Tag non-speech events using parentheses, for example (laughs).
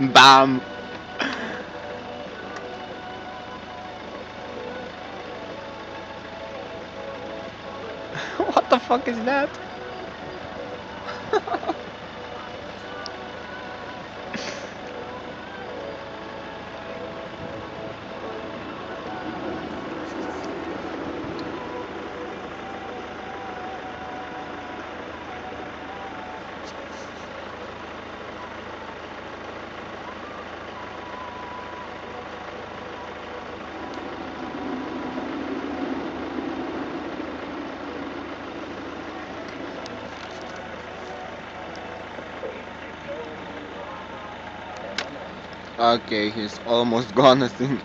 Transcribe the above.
Bam! (laughs) what the fuck is that? (laughs) Okay, he's almost gone, I think.